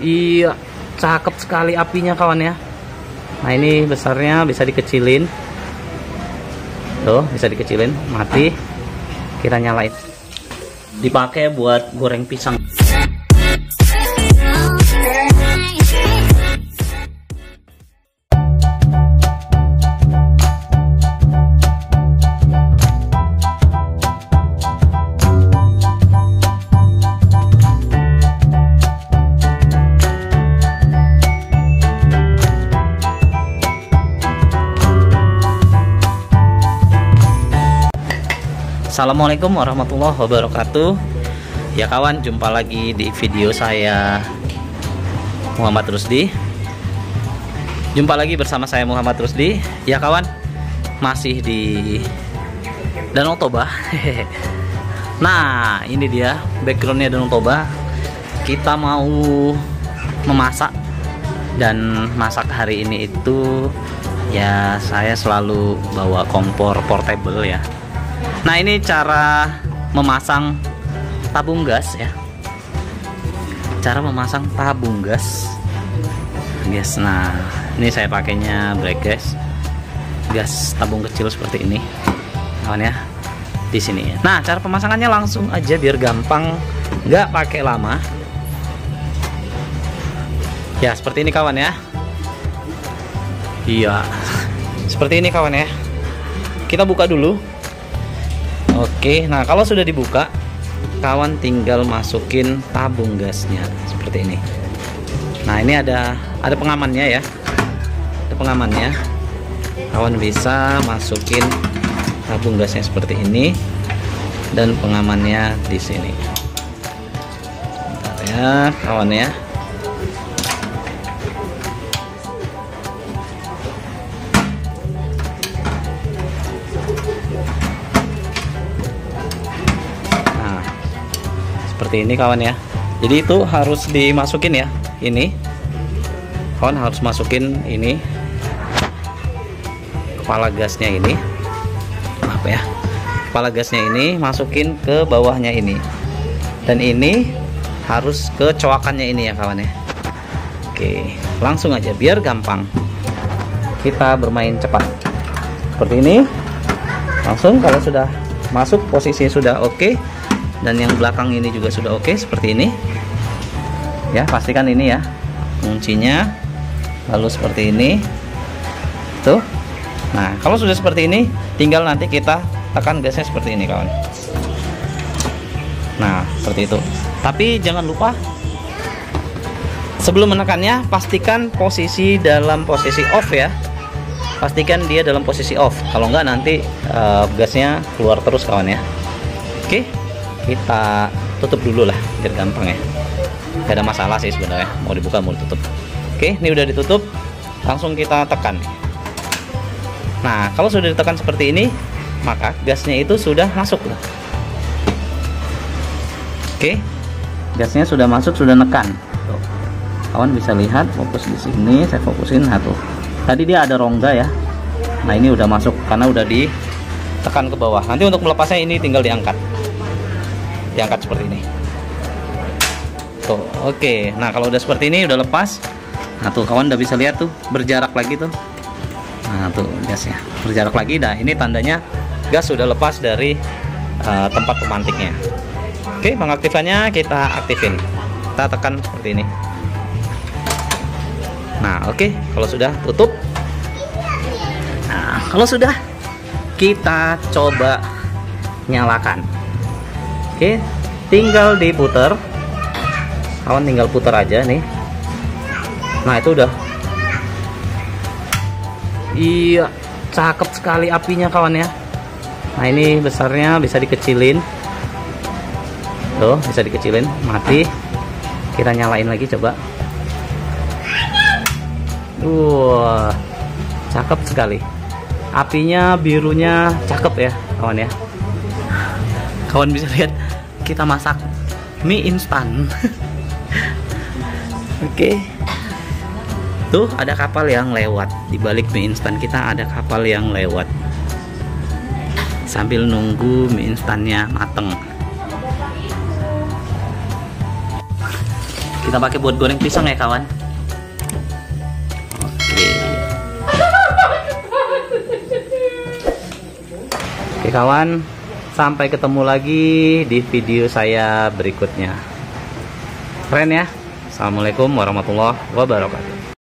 Iya, cakep sekali apinya kawan ya. Nah ini besarnya bisa dikecilin. Tuh, bisa dikecilin, mati. Kita nyalain. Dipakai buat goreng pisang. Assalamualaikum warahmatullahi wabarakatuh. Ya kawan jumpa lagi di video saya Muhammad Rusdi. Jumpa lagi bersama saya Muhammad Rusdi. Ya kawan masih di Danau Toba. Nah ini dia backgroundnya Danau Toba. Kita mau memasak Dan masak hari ini itu Ya saya selalu bawa kompor portable ya Nah ini cara memasang tabung gas ya. Cara memasang tabung gas. Gas nah ini saya pakainya black gas. Gas tabung kecil seperti ini Kawan ya di sini. Nah cara pemasangannya langsung aja biar gampang nggak pakai lama. Ya seperti ini kawan ya. Iya Seperti ini kawan ya. Kita buka dulu Oke, nah kalau sudah dibuka, kawan tinggal masukin tabung gasnya seperti ini. Nah ini ada ada pengamannya ya, ada pengamannya. Kawan bisa masukin tabung gasnya seperti ini dan pengamannya di sini. Ya, kawan ya. Seperti ini kawan ya. Jadi itu harus dimasukin ya ini. Kawan harus masukin ini kepala gasnya ini. Apa ya. Kepala gasnya ini masukin ke bawahnya ini. Dan ini harus ke coakannya ini ya kawan ya. Oke langsung aja biar gampang. Kita bermain cepat. Seperti ini. Langsung kalau sudah masuk posisi sudah oke. okay, dan yang belakang ini juga sudah oke okay, seperti ini. Ya pastikan ini ya kuncinya. Lalu seperti ini. Tuh. Nah kalau sudah seperti ini tinggal nanti kita tekan gasnya seperti ini kawan. Nah seperti itu. Tapi jangan lupa sebelum menekannya pastikan posisi dalam posisi off ya. Pastikan dia dalam posisi off. Kalau enggak nanti uh, gasnya keluar terus kawan ya. Oke? okay kita tutup dulu lah biar gampang ya. Gak ada masalah sih sebenarnya mau dibuka mau ditutup. Oke ini udah ditutup langsung kita tekan. Nah kalau sudah ditekan seperti ini maka gasnya itu sudah masuk loh oke gasnya sudah masuk sudah nekan. Tuh. kawan bisa lihat fokus di sini saya fokusin. Satu tadi dia ada rongga ya. Nah ini udah masuk karena udah ditekan ke bawah. Nanti untuk melepasnya ini tinggal diangkat diangkat seperti ini. Tuh oke. Okay. nah kalau udah seperti ini udah lepas. Nah tuh kawan udah bisa lihat tuh berjarak lagi tuh. Nah tuh gasnya berjarak lagi. Nah ini tandanya gas sudah lepas dari uh, tempat pemantiknya. Oke okay, pengaktifannya kita aktifin. Kita tekan seperti ini. Nah oke. Okay. kalau sudah tutup. Nah kalau sudah kita coba nyalakan Oke, tinggal diputer. Kawan tinggal putar aja nih. Nah, itu udah. Iya, cakep sekali apinya kawan ya. Nah, ini besarnya bisa dikecilin. Tuh, bisa dikecilin, mati. Kita nyalain lagi coba. Wah, cakep sekali. Apinya birunya cakep ya, kawan ya. Kawan bisa lihat kita masak mie instan. Oke. Okay. tuh ada kapal yang lewat. Di balik mie instan kita ada kapal yang lewat. Sambil nunggu mie instannya mateng. Kita pakai buat goreng pisang ya kawan? Oke kawan sampai ketemu lagi di video saya berikutnya. Keren ya? Assalamualaikum warahmatullahi wabarakatuh